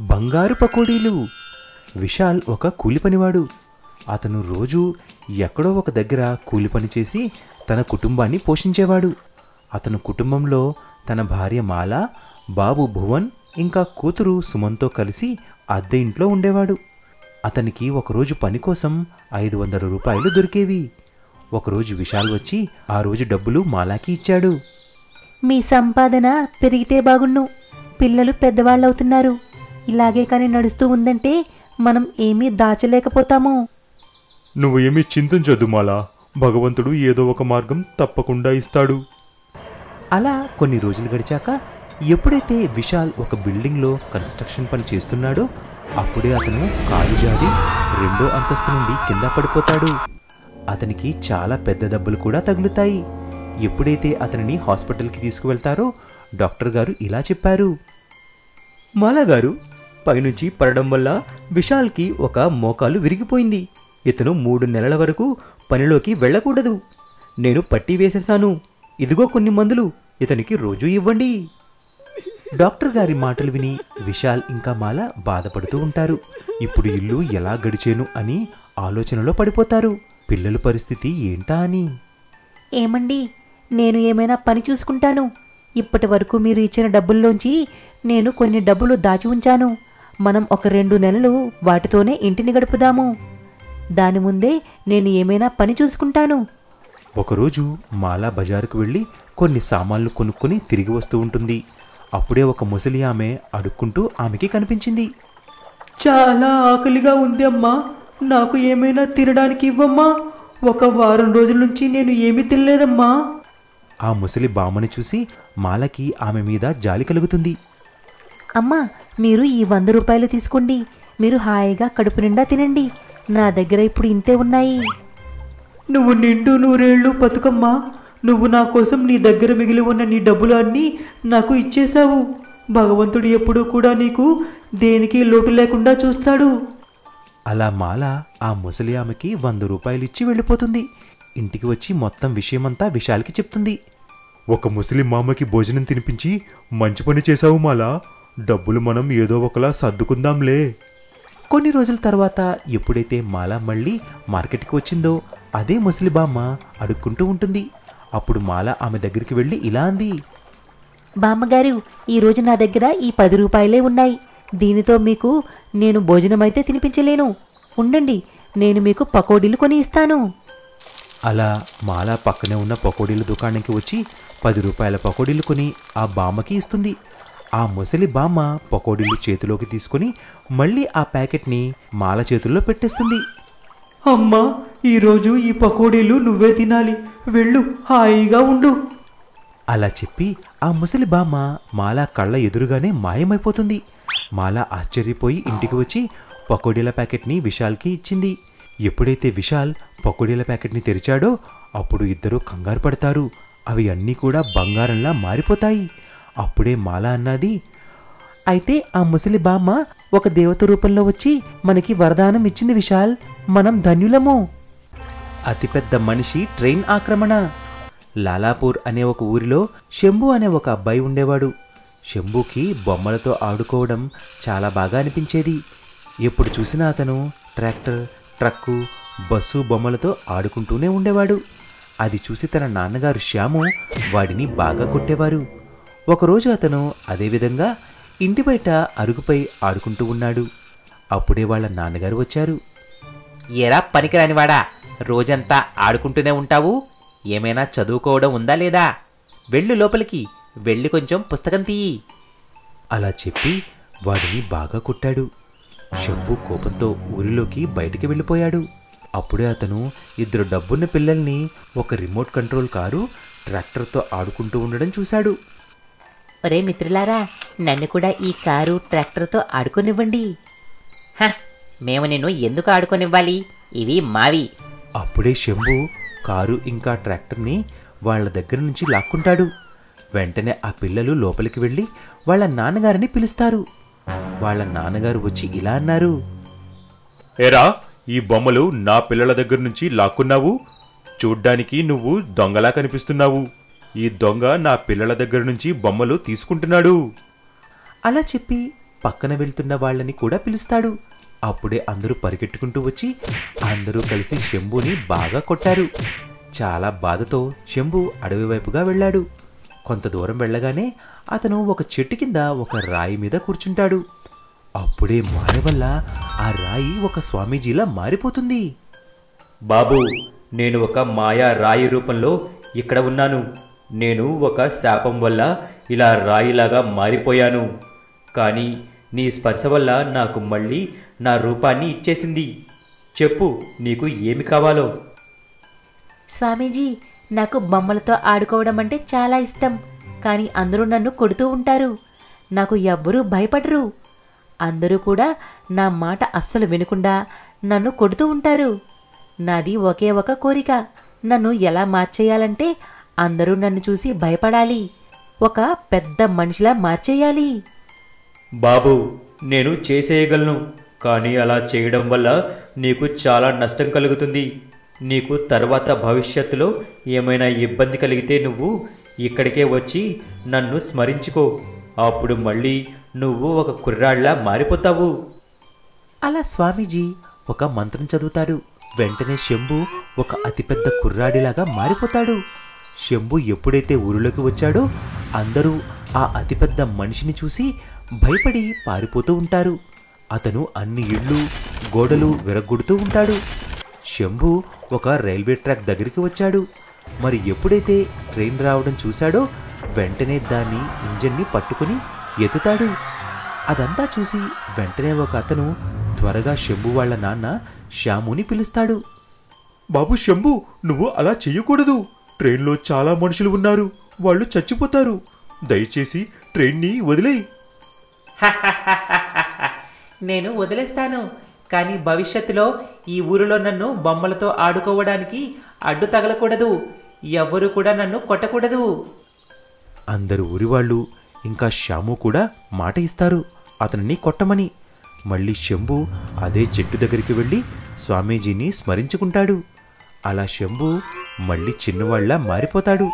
బంగారు పకోడీలు. విశాల్ ఒక కూలిపనివాడు అతను రోజు ఎక్కడో ఒక దగ్గర కూలి పని చేసి తన కుటుంబాన్ని పోషించేవాడు. అతను కుటుంబంలో తన భార్య మాల బాబు భువన్ ఇంకా కూతురు సుమన్తో కలిసి అద్దె ఇంట్లో ఉండేవాడు. అతనికి ఒకరోజు పని కోసం ఐదు వందల రూపాయలు దొరికేవి. ఒకరోజు విశాల్ వచ్చి ఆ రోజు డబ్బులు మాలాకి ఇచ్చాడు. మీ సంపాదన పెరిగితే బాగుండు. పిల్లలు పెద్దవాళ్ళవుతున్నారు. ఇలాగే కానీ నడుస్తూ ఉందంటే మనం ఏమీ దాచలేకపోతాము. నువ్వు ఏమీ చింతించొద్దు మాలా. భగవంతుడు ఏదో ఒక మార్గం తప్పకుండా ఇస్తాడు. అలా కొన్ని రోజులు గడిచాక ఎప్పుడైతే విశాల్ ఒక బిల్డింగ్లో కన్స్ట్రక్షన్ పని చేస్తున్నాడో అప్పుడే అతను కాలు జారి రెండో అంతస్తు నుండి కింద పడిపోతాడు. అతనికి చాలా పెద్ద దెబ్బలు కూడా తగులుతాయి. ఎప్పుడైతే అతనిని హాస్పిటల్కి తీసుకువెళ్తారో డాక్టర్ గారు ఇలా చెప్పారు. మాలా గారు పైనుంచి పడడం వల్ల విశాల్కి ఒక మోకాలు విరిగిపోయింది. ఇతను మూడు నెలల వరకు పనిలోకి వెళ్ళకూడదు. నేను పట్టి వేసేశాను. ఇదిగో కొన్ని మందులు. ఇతనికి రోజూ ఇవ్వండి. డాక్టర్ గారి మాటలు విని విశాల్ ఇంకా మాల బాధపడుతూ ఉంటారు. ఇప్పుడు ఇల్లు ఎలా గడిచేను అని ఆలోచనలో పడిపోతారు. పిల్లల పరిస్థితి ఏంటా అని. ఏమండి నేను ఏమైనా పని చూసుకుంటాను. ఇప్పటి వరకు మీరు ఇచ్చిన డబ్బుల్లోంచి నేను కొన్ని డబ్బులు దాచి ఉంచాను. మనం ఒక రెండు నెలలు వాటితోనే ఇంటిని గడుపుదాము. దాని ముందే నేను ఏమైనా పని చూసుకుంటాను. ఒకరోజు మాలా బజారుకు వెళ్ళి కొన్ని సామాన్లు కొనుక్కొని తిరిగి వస్తూ ఉంటుంది. అప్పుడే ఒక ముసలి ఆమె అడుక్కుంటూ ఆమెకి కనిపించింది. చాలా ఆకలిగా ఉంది అమ్మా. నాకు ఏమైనా తినడానికి ఇవ్వమ్మా. ఒక వారం రోజుల నుంచి నేను ఏమీ తినలేదమ్మా. ఆ ముసలి బామ్మని చూసి మాలకి ఆమె మీద జాలి కలుగుతుంది. అమ్మా మీరు ఈ వంద రూపాయలు తీసుకోండి. మీరు హాయిగా కడుపు నిండా తినండి. నా దగ్గర ఇప్పుడు ఇంతే ఉన్నాయి. నువ్వు నిండు నూరేళ్ళు బతుకమ్మా. నువ్వు నా కోసం నీ దగ్గర మిగిలి ఉన్న నీ డబ్బులు అన్నీ నాకు ఇచ్చేశావు. భగవంతుడు ఎప్పుడూ కూడా నీకు దేనికి లోటు లేకుండా చూస్తాడు. అలా మాల ఆ ముసలి ఆమెకి వంద రూపాయలు ఇచ్చి వెళ్ళిపోతుంది. ఇంటికి వచ్చి మొత్తం విషయమంతా విశాల్కి చెప్తుంది. ఒక ముసలి మామకి భోజనం తినిపించి మంచి పని చేశావు మాలా. డబ్బులు మనం ఏదో ఒకలా సర్దుకుందాంలే. కొన్ని రోజుల తర్వాత ఎప్పుడైతే మాల మళ్ళీ మార్కెట్కి వచ్చిందో అదే ముసలి బామ్మ అడుక్కుంటూ ఉంటుంది. అప్పుడు మాల ఆమె దగ్గరికి వెళ్ళి ఇలా అంది. బామ్మగారు ఈరోజు నా దగ్గర ఈ పది రూపాయలే ఉన్నాయి. దీనితో మీకు నేను భోజనమైతే తినిపించలేను. ఉండండి నేను మీకు పకోడీలు కొని ఇస్తాను. అలా మాల పక్కనే ఉన్న పకోడీల దుకాణానికి వచ్చి పది రూపాయల పకోడీలు కొని ఆ బామ్మకి ఇస్తుంది. ఆ ముసలి బామ్మ పకోడీలు చేతిలోకి తీసుకొని మళ్ళీ ఆ ప్యాకెట్ని మాల చేతుల్లో పెట్టేస్తుంది. అమ్మా ఈరోజు ఈ పకోడీలు నువ్వే తినాలి. వెళ్ళు హాయిగా ఉండు. అలా చెప్పి ఆ ముసలి బామ్మ మాల కళ్ళ ఎదురుగానే మాయమైపోతుంది. మాల ఆశ్చర్యపోయి ఇంటికి వచ్చి పకోడీల ప్యాకెట్ని విశాల్కి ఇచ్చింది. ఎప్పుడైతే విశాల్ పకోడీల ప్యాకెట్ని తెరిచాడో అప్పుడు ఇద్దరు కంగారు పడతారు. అవి అన్నీ కూడా బంగారంలా మారిపోతాయి. అప్పుడే మాల అన్నది. అయితే ఆ ముసలి బామ్మ ఒక దేవత రూపంలో వచ్చి మనకి వరదానం ఇచ్చింది విశాల్. మనం ధన్యులము. అతిపెద్ద మనిషి ట్రైన్ ఆక్రమణ. లాలాపూర్ అనే ఒక ఊరిలో శంభు అనే ఒక అబ్బాయి ఉండేవాడు. శంభుకి బొమ్మలతో ఆడుకోవడం చాలా బాగా అనిపించేది. ఎప్పుడు చూసినా అతను ట్రాక్టర్ ట్రక్కు బస్సు బొమ్మలతో ఆడుకుంటూనే ఉండేవాడు. అది చూసి తన నాన్నగారు శ్యాము వాడిని బాగా కొట్టేవారు. ఒకరోజు అతను అదేవిధంగా ఇంటి బయట అరుగుపై ఆడుకుంటూ ఉన్నాడు. అప్పుడే వాళ్ళ నాన్నగారు వచ్చారు. ఎరా పనికిరానివాడా? రోజంతా ఆడుకుంటూనే ఉంటావు? ఏమైనా చదువుకోవడం ఉందా లేదా? వెళ్ళు లోపలికి వెళ్ళి కొంచెం పుస్తకం తీయి. అలా చెప్పి వాడిని బాగా కొట్టాడు. శంభు కోపంతో ఊరిలోకి బయటికి వెళ్ళిపోయాడు. అప్పుడే అతను ఇద్దరు డబ్బున్న పిల్లల్ని ఒక రిమోట్ కంట్రోల్ కారు ట్రాక్టర్తో ఆడుకుంటూ ఉండడం చూశాడు. ఒరే మిత్రులారా నన్ను కూడా ఈ కారు ట్రాక్టర్తో ఆడుకోనివ్వండి. హ, మేము నిన్ను ఎందుకు ఆడుకొనివ్వాలి? ఇవి మావి. అప్పుడే శంభు కారు ఇంకా ట్రాక్టర్ని వాళ్ళ దగ్గర నుంచి లాక్కుంటాడు. వెంటనే ఆ పిల్లలు లోపలికి వెళ్ళి వాళ్ళ నాన్నగారిని పిలుస్తారు. వాళ్ళ నాన్నగారు వచ్చి ఇలా అన్నారు. ఏరా ఈ బొమ్మలు నా పిల్లల దగ్గర నుంచి లాక్కున్నావు? చూడ్డానికి నువ్వు దొంగలా కనిపిస్తున్నావు. ఈ దొంగ నా పిల్లల దగ్గర నుంచి బొమ్మలు తీసుకుంటున్నాడు. అలా చెప్పి పక్కన వెళ్తున్న వాళ్ళని కూడా పిలుస్తాడు. అప్పుడే అందరూ పరిగెట్టుకుంటూ వచ్చి అందరూ కలిసి శంభుని బాగా కొట్టారు. చాలా బాధతో శంభు అడవి వైపుగా వెళ్ళాడు. కొంత దూరం వెళ్ళగానే అతను ఒక చెట్టు కింద ఒక రాయి మీద కూర్చుంటాడు. అప్పుడే మాయ వల్ల ఆ రాయి ఒక స్వామీజీలా మారిపోతుంది. బాబు నేను ఒక మాయా రాయి రూపంలో ఇక్కడ ఉన్నాను. నేను ఒక శాపం వల్ల ఇలా రాయిలాగా మారిపోయాను. కానీ నీ స్పర్శ వల్ల నాకు మళ్ళీ నా రూపాన్ని ఇచ్చేసింది. చెప్పు నీకు ఏమి కావాలో? స్వామీజీ నాకు బొమ్మలతో ఆడుకోవడం అంటే చాలా ఇష్టం. కానీ అందరూ నన్ను కొడుతూ ఉంటారు. నాకు ఎవ్వరూ భయపడరు. అందరూ కూడా నా మాట అస్సలు వినకుండా నన్ను కొడుతూ ఉంటారు. నాది ఒకే ఒక కోరిక. నన్ను ఎలా మార్చేయాలంటే అందరూ నన్ను చూసి భయపడాలి. ఒక పెద్ద మనిషిలా మార్చేయాలి. బాబు నేను చేసేయగలను కానీ అలా చేయడం వల్ల నీకు చాలా నష్టం కలుగుతుంది. నీకు తర్వాత భవిష్యత్తులో ఏమైనా ఇబ్బంది కలిగితే నువ్వు ఇక్కడికే వచ్చి నన్ను స్మరించుకో. అప్పుడు మళ్ళీ నువ్వు ఒక కుర్రాళ్ళ మారిపోతావు. అలా స్వామీజీ ఒక మంత్రం చదువుతాడు. వెంటనే శంభు ఒక అతిపెద్ద కుర్రాడిలాగా మారిపోతాడు. శంభు ఎప్పుడైతే ఊరిలోకి వచ్చాడో అందరూ ఆ అతిపెద్ద మనిషిని చూసి భయపడి పారిపోతూ ఉంటారు. అతను అన్ని ఇళ్ళు గోడలు విరగ్గొడుతూ ఉంటాడు. శంభు ఒక రైల్వే ట్రాక్ దగ్గరికి వచ్చాడు. మరి ఎప్పుడైతే ట్రైన్ రావడం చూశాడో వెంటనే దాన్ని ఇంజన్ని పట్టుకుని ఎత్తుతాడు. అదంతా చూసి వెంటనే ఒక అతను త్వరగా శంభు వాళ్ళ నాన్న శ్యాముని పిలుస్తాడు. బాబు శంభు నువ్వు అలా చెయ్యకూడదు. ట్రైన్లో చాలా మనుషులు ఉన్నారు. వాళ్ళు చచ్చిపోతారు. దయచేసి ట్రైన్ని వదిలేయి. నేను వదిలేస్తాను. కానీ భవిష్యత్తులో ఈ ఊరిలో నన్ను బొమ్మలతో ఆడుకోవడానికి అడ్డు తగలకూడదు. ఎవ్వరూ కూడా నన్ను కొట్టకూడదు. అందరు ఊరివాళ్ళు ఇంకా శ్యాము కూడా మాట ఇస్తారు. అతనిని కొట్టమని. మళ్ళీ శంభు అదే చెట్టు దగ్గరికి వెళ్ళి స్వామీజీని స్మరించుకుంటాడు. అలా శంభు మళ్ళీ చిన్నవాళ్ళ మారిపోతాడు.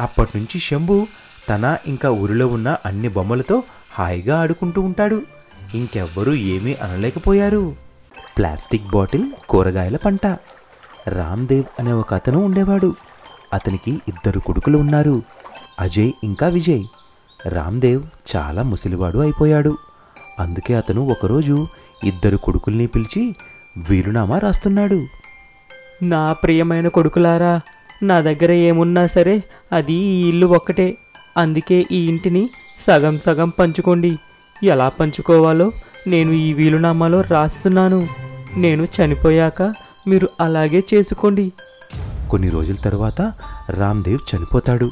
అప్పటినుంచి శంభు తన ఇంకా ఊరిలో ఉన్న అన్ని బొమ్మలతో హాయిగా ఆడుకుంటూ ఉంటాడు. ఇంకెవ్వరూ ఏమీ అనలేకపోయారు. ప్లాస్టిక్ బాటిల్ కూరగాయల పంట. రామ్దేవ్ అనే ఒక అతను ఉండేవాడు. అతనికి ఇద్దరు కొడుకులు ఉన్నారు. అజయ్ ఇంకా విజయ్. రామ్దేవ్ చాలా ముసలివాడు అయిపోయాడు. అందుకే అతను ఒకరోజు ఇద్దరు కొడుకుల్ని పిలిచి వీలునామా రాస్తున్నాడు. నా ప్రియమైన కొడుకులారా నా దగ్గర ఏమున్నా సరే అది ఈ ఇల్లు ఒక్కటే. అందుకే ఈ ఇంటిని సగం సగం పంచుకోండి. ఎలా పంచుకోవాలో నేను ఈ వీలునామాలో రాస్తున్నాను. నేను చనిపోయాక మీరు అలాగే చేసుకోండి. కొన్ని రోజుల తర్వాత రామ్దేవ్ చనిపోతాడు.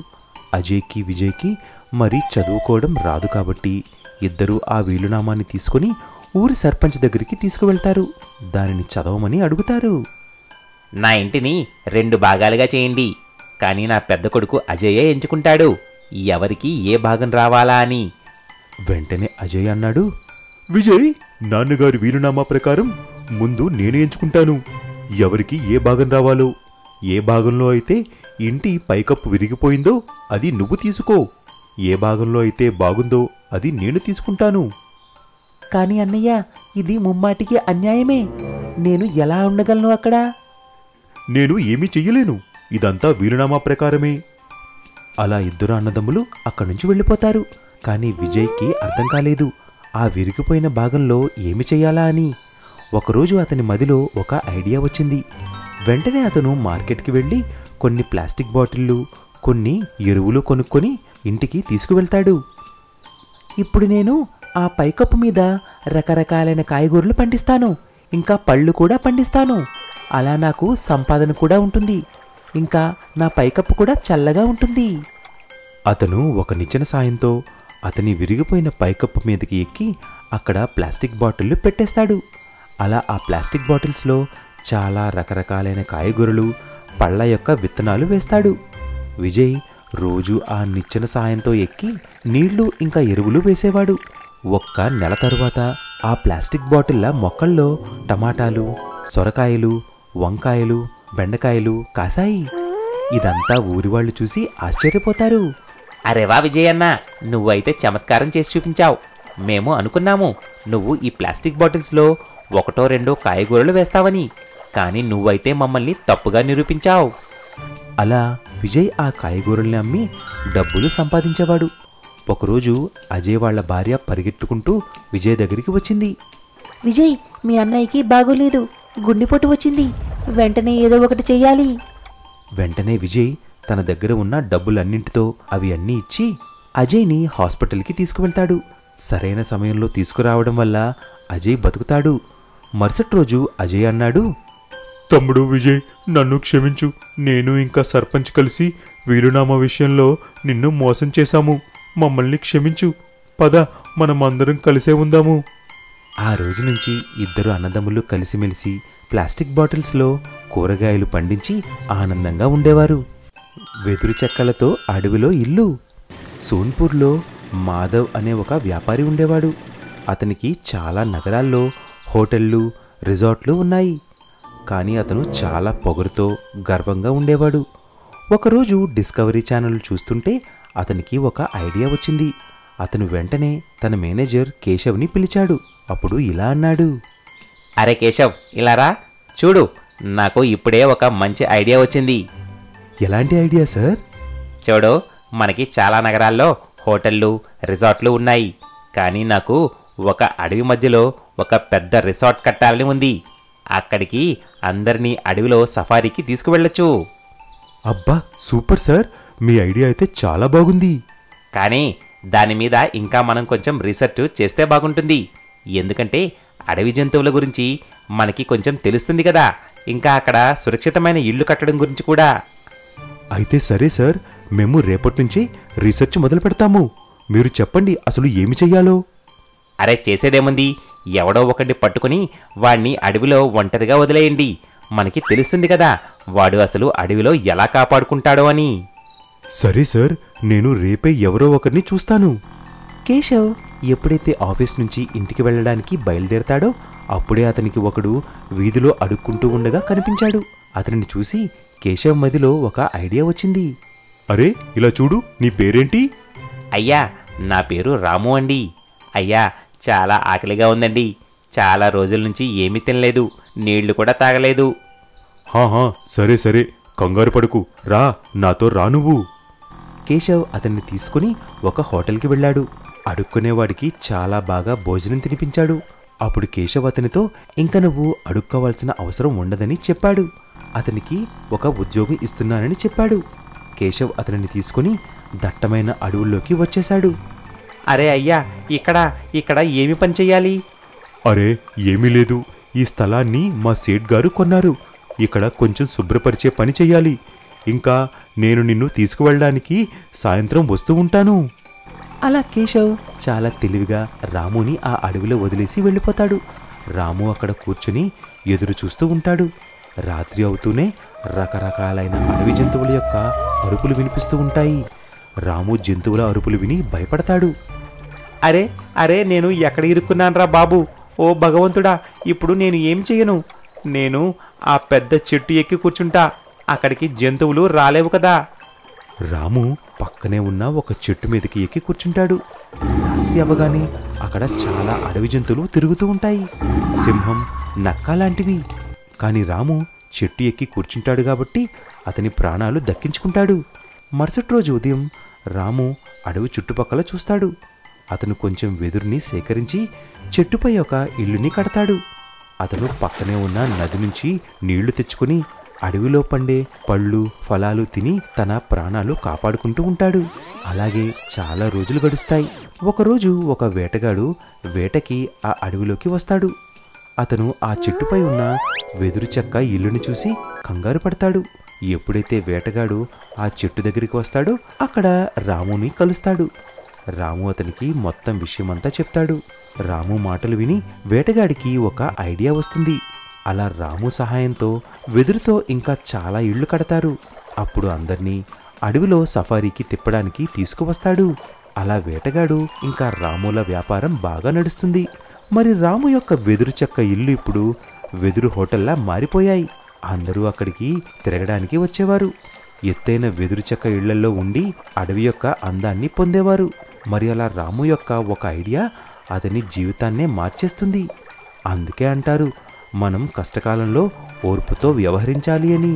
అజయ్కి విజయ్కి మరీ చదువుకోవడం రాదు కాబట్టి ఇద్దరూ ఆ వీలునామాని తీసుకొని ఊరి సర్పంచ్ దగ్గరికి తీసుకువెళ్తారు. దానిని చదవమని అడుగుతారు. నా ఇంటిని రెండు భాగాలుగా చేయండి. కానీ నా పెద్ద కొడుకు అజయే ఎంచుకుంటాడు. ఎవరికి ఏ భాగం రావాలా అని. వెంటనే అజయ్ అన్నాడు. విజయ్ నాన్నగారి వీలునామా ప్రకారం ముందు నేను ఎంచుకుంటాను. ఎవరికి ఏ భాగం రావాలో ఏ భాగంలో అయితే ఇంటి పైకప్పు విరిగిపోయిందో అది నువ్వు తీసుకో. ఏ భాగంలో అయితే బాగుందో అది నేను తీసుకుంటాను. కానీ అన్నయ్య ఇది ముమ్మాటికి అన్యాయమే. నేను ఎలా ఉండగలను అక్కడ? నేను ఏమీ చెయ్యలేను. ఇదంతా వీరునామా ప్రకారమే. అలా ఇద్దరు అన్నదమ్ములు అక్కడి నుంచి వెళ్ళిపోతారు. కానీ విజయ్కి అర్థం కాలేదు. ఆ విరిగిపోయిన భాగంలో ఏమి చేయాలా అని. ఒకరోజు అతని మదిలో ఒక ఐడియా వచ్చింది. వెంటనే అతను మార్కెట్కి వెళ్ళి కొన్ని ప్లాస్టిక్ బాటిళ్ళు కొన్ని ఎరువులు కొనుక్కొని ఇంటికి తీసుకువెళ్తాడు. ఇప్పుడు నేను ఆ పైకప్పు మీద రకరకాలైన కాయగూరలు పండిస్తాను. ఇంకా పళ్ళు కూడా పండిస్తాను. అలా నాకు సంపాదన కూడా ఉంటుంది. ఇంకా నా పైకప్పు కూడా చల్లగా ఉంటుంది. అతను ఒక నిచ్చెన సాయంతో అతని విరిగిపోయిన పైకప్పు మీదకి ఎక్కి అక్కడ ప్లాస్టిక్ బాటిళ్ళు పెట్టేస్తాడు. అలా ఆ ప్లాస్టిక్ బాటిల్స్లో చాలా రకరకాలైన కాయగూరలు పళ్ళ యొక్క విత్తనాలు వేస్తాడు. విజయ్ రోజు ఆ నిచ్చెన సాయంతో ఎక్కి నీళ్ళు ఇంకా ఎరువులు వేసేవాడు. ఒక్క నెల తరువాత ఆ ప్లాస్టిక్ బాటిళ్ళ మొక్కల్లో టమాటాలు సొరకాయలు వంకాయలు బెండకాయలు కాసాయి. ఇదంతా ఊరి వాళ్ళు చూసి ఆశ్చర్యపోతారు. అరే వా విజయన్న నువ్వైతే చమత్కారం చేసి చూపించావు. మేము అనుకున్నాము నువ్వు ఈ ప్లాస్టిక్ బాటిల్స్లో ఒకటో రెండో కాయగూరలు వేస్తావని. కానీ నువ్వైతే మమ్మల్ని తప్పుగా నిరూపించావు. అలా విజయ్ ఆ కాయగూరల్ని అమ్మి డబ్బులు సంపాదించేవాడు. ఒకరోజు అజయ్ వాళ్ళ భార్య పరిగెట్టుకుంటూ విజయ్ దగ్గరికి వచ్చింది. విజయ్ మీ అన్నయ్యకి బాగోలేదు. గుండెపోటు వచ్చింది. వెంటనే ఏదో ఒకటి చెయ్యాలి. వెంటనే విజయ్ తన దగ్గర ఉన్న డబ్బులన్నింటితో అవి అన్నీ ఇచ్చి అజయ్ని హాస్పిటల్కి తీసుకువెళ్తాడు. సరైన సమయంలో తీసుకురావడం వల్ల అజయ్ బతుకుతాడు. మరుసటి రోజు అజయ్ అన్నాడు తమ్ముడు విజయ్ నన్ను క్షమించు. నేను ఇంకా సర్పంచ్ కలిసి వీరునామా విషయంలో నిన్ను మోసం చేశాము. మమ్మల్ని క్షమించు. పద మనం అందరం కలిసే ఉందాము. ఆ రోజు నుంచి ఇద్దరు అన్నదమ్ములు కలిసిమెలిసి ప్లాస్టిక్ బాటిల్స్లో కూరగాయలు పండించి ఆనందంగా ఉండేవారు. వెదురు చెక్కలతో అడవిలో ఇల్లు. సోన్పూర్లో మాధవ్ అనే ఒక వ్యాపారి ఉండేవాడు. అతనికి చాలా నగరాల్లో హోటళ్ళు రిసార్ట్లు ఉన్నాయి. కానీ అతను చాలా పొగరుతో గర్వంగా ఉండేవాడు. ఒకరోజు డిస్కవరీ ఛానల్ చూస్తుంటే అతనికి ఒక ఐడియా వచ్చింది. అతను వెంటనే తన మేనేజర్ కేశవ్ని పిలిచాడు. అప్పుడు ఇలా అన్నాడు. అరే కేశవ్ ఇలారా చూడు నాకు ఇప్పుడే ఒక మంచి ఐడియా వచ్చింది. ఎలాంటి ఐడియా సార్? చూడు మనకి చాలా నగరాల్లో హోటళ్ళు రిసార్ట్లు ఉన్నాయి. కానీ నాకు ఒక అడవి మధ్యలో ఒక పెద్ద రిసార్ట్ కట్టాలని ఉంది. అక్కడికి అందరినీ అడవిలో సఫారీకి తీసుకువెళ్ళొచ్చు. అబ్బా సూపర్ సార్. మీ ఐడియా అయితే చాలా బాగుంది. కానీ దాని మీద ఇంకా మనం కొంచెం రీసెర్చ్ చేస్తే బాగుంటుంది. ఎందుకంటే అడవి జంతువుల గురించి మనకి కొంచెం తెలుస్తుంది కదా. ఇంకా అక్కడ సురక్షితమైన ఇల్లు కట్టడం గురించి కూడా. అయితే సరే సార్ మేము రేపటి నుంచి రీసెర్చ్ మొదలు పెడతాము. మీరు చెప్పండి అసలు ఏమి చెయ్యాలో? అరే చేసేదేముంది? ఎవడో ఒకటి పట్టుకుని వాణ్ణి అడవిలో ఒంటరిగా వదిలేయండి. మనకి తెలుస్తుంది కదా వాడు అసలు అడవిలో ఎలా కాపాడుకుంటాడో అని. సరే సార్ నేను రేపే ఎవరో ఒకరిని చూస్తాను. కేశవ్ ఎప్పుడైతే ఆఫీస్ నుంచి ఇంటికి వెళ్ళడానికి బయలుదేరతాడో అప్పుడే అతనికి ఒకడు వీధిలో అడుక్కుంటూ ఉండగా కనిపించాడు. అతనిని చూసి కేశవ్ మదిలో ఒక ఐడియా వచ్చింది. అరే ఇలా చూడు నీ పేరేంటి? అయ్యా నా పేరు రాము అండి. అయ్యా చాలా ఆకలిగా ఉందండి. చాలా రోజుల నుంచి ఏమీ తినలేదు. నీళ్ళు కూడా తాగలేదు. హాహా సరే సరే కంగారు పడుకు. రా నాతో రా నువ్వు. కేశవ్ అతన్ని తీసుకుని ఒక హోటల్కి వెళ్ళాడు. అడుక్కునేవాడికి చాలా బాగా భోజనం తినిపించాడు. అప్పుడు కేశవ్ అతనితో ఇంక నువ్వు అడుక్కోవాల్సిన అవసరం ఉండదని చెప్పాడు. అతనికి ఒక ఉద్యోగం ఇస్తున్నానని చెప్పాడు. కేశవ్ అతనిని తీసుకుని దట్టమైన అడవుల్లోకి వచ్చేశాడు. అరే అయ్యా ఇక్కడ ఇక్కడ ఏమి పని చెయ్యాలి? అరే ఏమీ లేదు. ఈ స్థలాన్ని మా సేట్ గారు కొన్నారు. ఇక్కడ కొంచెం శుభ్రపరిచే పని చెయ్యాలి. ఇంకా నేను నిన్ను తీసుకువెళ్ళడానికి సాయంత్రం వస్తూ ఉంటాను. అలా కేశవ్. చాలా తెలివిగా రాముని ఆ అడవిలో వదిలేసి వెళ్ళిపోతాడు. రాము అక్కడ కూర్చుని ఎదురు చూస్తూ ఉంటాడు. రాత్రి అవుతూనే రకరకాలైన అడవి జంతువుల యొక్క అరుపులు వినిపిస్తూ ఉంటాయి. రాము జంతువుల అరుపులు విని భయపడతాడు. అరే అరే నేను ఎక్కడ ఇరుక్కున్నానరా బాబు? ఓ భగవంతుడా ఇప్పుడు నేను ఏం చేయను? నేను ఆ పెద్ద చెట్టు ఎక్కి కూర్చుంటా. అక్కడికి జంతువులు రాలేవు కదా. రాము పక్కనే ఉన్న ఒక చెట్టు మీదకి ఎక్కి కూర్చుంటాడు. రాత్రి అవ్వగానే అక్కడ చాలా అడవి జంతువులు తిరుగుతూ ఉంటాయి. సింహం నక్క లాంటివి. కానీ రాము చెట్టు ఎక్కి కూర్చుంటాడు కాబట్టి అతని ప్రాణాలు దక్కించుకుంటాడు. మరుసటి రోజు ఉదయం రాము అడవి చుట్టుపక్కల చూస్తాడు. అతను కొంచెం వెదురుని సేకరించి చెట్టుపై ఒక ఇల్లుని కడతాడు. అతను పక్కనే ఉన్న నది నుంచి నీళ్ళు తెచ్చుకుని అడవిలో పండే పళ్ళు ఫలాలు తిని తన ప్రాణాలు కాపాడుకుంటూ ఉంటాడు. అలాగే చాలా రోజులు గడుస్తాయి. ఒకరోజు ఒక వేటగాడు వేటకి ఆ అడవిలోకి వస్తాడు. అతను ఆ చెట్టుపై ఉన్న వెదురు చెక్క ఇల్లుని చూసి కంగారు పడతాడు. ఎప్పుడైతే వేటగాడు ఆ చెట్టు దగ్గరికి వస్తాడో అక్కడ రాముని కలుస్తాడు. రాము అతనికి మొత్తం విషయమంతా చెప్తాడు. రాము మాటలు విని వేటగాడికి ఒక ఐడియా వస్తుంది. అలా రాము సహాయంతో వెదురుతో ఇంకా చాలా ఇళ్ళు కడతారు. అప్పుడు అందర్నీ అడవిలో సఫారీకి తిప్పడానికి తీసుకువస్తాడు. అలా వేటగాడు ఇంకా రాముల వ్యాపారం బాగా నడుస్తుంది. మరి రాము యొక్క వెదురు చెక్క ఇల్లు ఇప్పుడు వెదురు హోటల్లా మారిపోయాయి. అందరూ అక్కడికి తిరగడానికి వచ్చేవారు. ఎత్తైన వెదురు చెక్క ఇళ్ళలో ఉండి అడవి యొక్క అందాన్ని పొందేవారు. మరి అలా రాము యొక్క ఒక ఐడియా అతని జీవితాన్నే మార్చేస్తుంది. అందుకే అంటారు మనం కష్టకాలంలో ఓర్పుతో వ్యవహరించాలి అని.